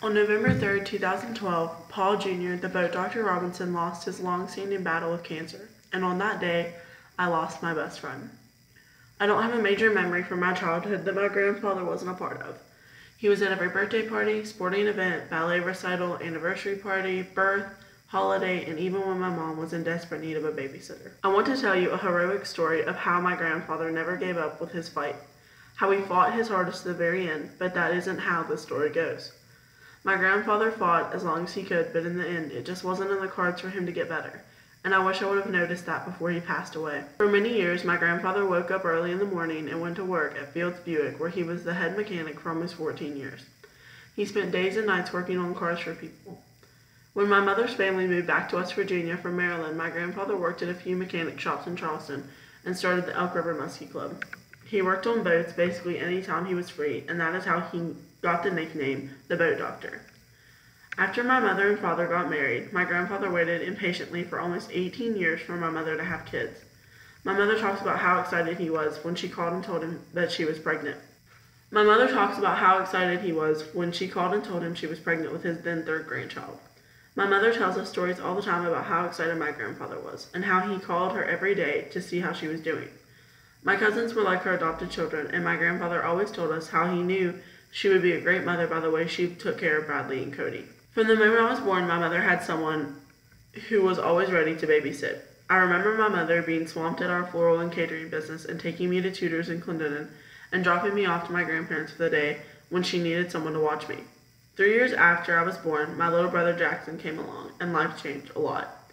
On November 3, 2012, Paul Jr., the boat Dr. Robinson, lost his long standing battle with cancer, and on that day, I lost my best friend. I don't have a major memory from my childhood that my grandfather wasn't a part of. He was at every birthday party, sporting event, ballet recital, anniversary party, birth, holiday, and even when my mom was in desperate need of a babysitter. I want to tell you a heroic story of how my grandfather never gave up with his fight, how he fought his hardest to the very end, but that isn't how the story goes. My grandfather fought as long as he could, but in the end, it just wasn't in the cards for him to get better. And I wish I would have noticed that before he passed away. For many years, my grandfather woke up early in the morning and went to work at Fields Buick, where he was the head mechanic for almost 14 years. He spent days and nights working on cars for people. When my mother's family moved back to West Virginia from Maryland, my grandfather worked at a few mechanic shops in Charleston and started the Elk River Muskie Club. He worked on boats basically any time he was free, and that is how he got the nickname the Boat Doctor. After my mother and father got married, my grandfather waited impatiently for almost 18 years for my mother to have kids. My mother talks about how excited he was when she called and told him that she was pregnant. My mother talks about how excited he was when she called and told him she was pregnant with his then third grandchild. My mother tells us stories all the time about how excited my grandfather was and how he called her every day to see how she was doing. My cousins were like her adopted children, and my grandfather always told us how he knew she would be a great mother by the way she took care of Bradley and Cody. From the moment I was born, my mother had someone who was always ready to babysit. I remember my mother being swamped at our floral and catering business and taking me to tutors in Clendenin and dropping me off to my grandparents for the day when she needed someone to watch me. Three years after I was born, my little brother Jackson came along, and life changed a lot.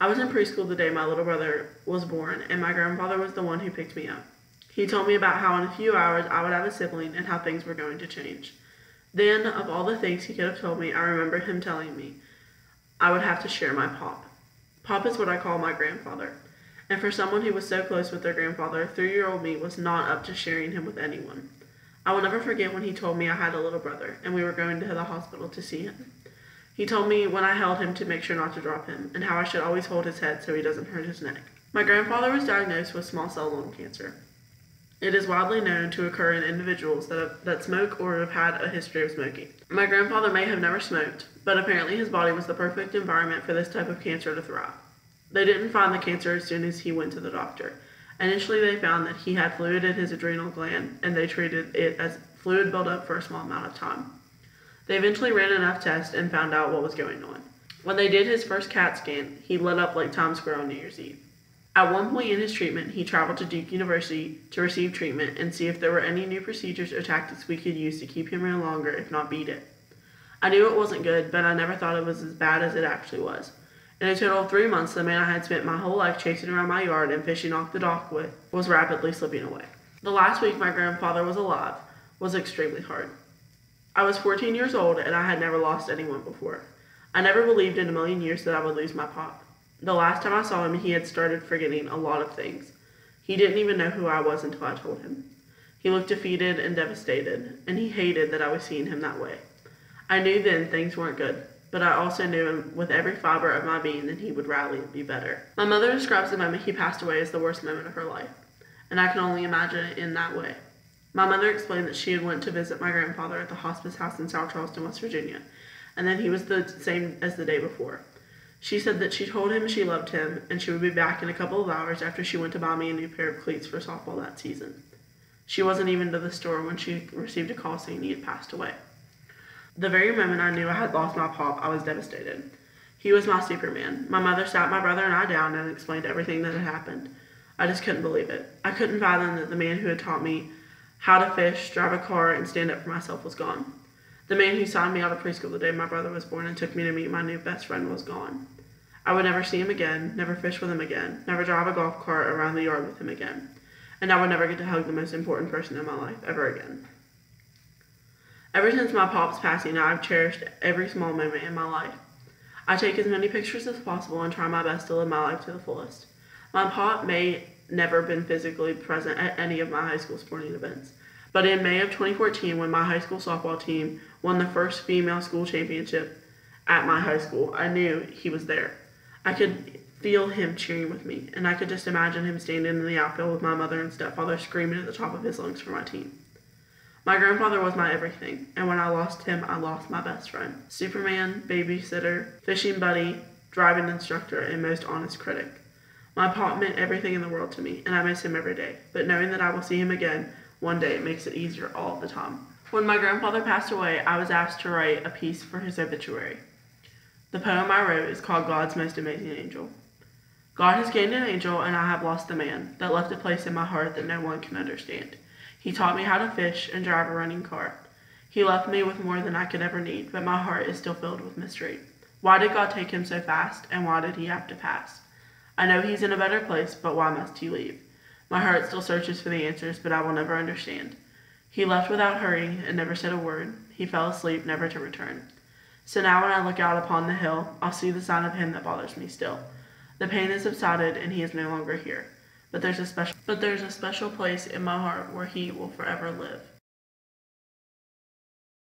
I was in preschool the day my little brother was born, and my grandfather was the one who picked me up. He told me about how in a few hours I would have a sibling and how things were going to change. Then, of all the things he could have told me, I remember him telling me I would have to share my pop. Pop is what I call my grandfather. And for someone who was so close with their grandfather, three year old me was not up to sharing him with anyone. I will never forget when he told me I had a little brother and we were going to the hospital to see him. He told me when I held him to make sure not to drop him and how I should always hold his head so he doesn't hurt his neck. My grandfather was diagnosed with small cell lung cancer. It is widely known to occur in individuals that, have, that smoke or have had a history of smoking. My grandfather may have never smoked, but apparently his body was the perfect environment for this type of cancer to thrive. They didn't find the cancer as soon as he went to the doctor. Initially, they found that he had fluid in his adrenal gland, and they treated it as fluid buildup for a small amount of time. They eventually ran enough tests and found out what was going on. When they did his first CAT scan, he lit up like Times Square on New Year's Eve. At one point in his treatment, he traveled to Duke University to receive treatment and see if there were any new procedures or tactics we could use to keep him around longer, if not beat it. I knew it wasn't good, but I never thought it was as bad as it actually was. In a total of three months, the man I had spent my whole life chasing around my yard and fishing off the dock with was rapidly slipping away. The last week my grandfather was alive was extremely hard. I was 14 years old and I had never lost anyone before. I never believed in a million years that I would lose my pop. The last time I saw him, he had started forgetting a lot of things. He didn't even know who I was until I told him. He looked defeated and devastated, and he hated that I was seeing him that way. I knew then things weren't good but I also knew with every fiber of my being that he would rally and be better. My mother describes the moment he passed away as the worst moment of her life, and I can only imagine it in that way. My mother explained that she had went to visit my grandfather at the hospice house in South Charleston, West Virginia, and that he was the same as the day before. She said that she told him she loved him and she would be back in a couple of hours after she went to buy me a new pair of cleats for softball that season. She wasn't even to the store when she received a call saying he had passed away. The very moment I knew I had lost my pop, I was devastated. He was my Superman. My mother sat my brother and I down and explained everything that had happened. I just couldn't believe it. I couldn't fathom that the man who had taught me how to fish, drive a car, and stand up for myself was gone. The man who signed me out of preschool the day my brother was born and took me to meet my new best friend was gone. I would never see him again, never fish with him again, never drive a golf cart around the yard with him again, and I would never get to hug the most important person in my life ever again. Ever since my pop's passing, I've cherished every small moment in my life. I take as many pictures as possible and try my best to live my life to the fullest. My pop may never been physically present at any of my high school sporting events, but in May of 2014, when my high school softball team won the first female school championship at my high school, I knew he was there. I could feel him cheering with me, and I could just imagine him standing in the outfield with my mother and stepfather screaming at the top of his lungs for my team. My grandfather was my everything, and when I lost him, I lost my best friend. Superman, babysitter, fishing buddy, driving instructor, and most honest critic. My pop meant everything in the world to me, and I miss him every day. But knowing that I will see him again one day makes it easier all the time. When my grandfather passed away, I was asked to write a piece for his obituary. The poem I wrote is called God's Most Amazing Angel. God has gained an angel, and I have lost the man that left a place in my heart that no one can understand. He taught me how to fish and drive a running car. He left me with more than I could ever need, but my heart is still filled with mystery. Why did God take him so fast, and why did he have to pass? I know he's in a better place, but why must he leave? My heart still searches for the answers, but I will never understand. He left without hurrying and never said a word. He fell asleep, never to return. So now when I look out upon the hill, I'll see the sign of him that bothers me still. The pain has subsided, and he is no longer here but there's a special but there's a special place in my heart where he will forever live.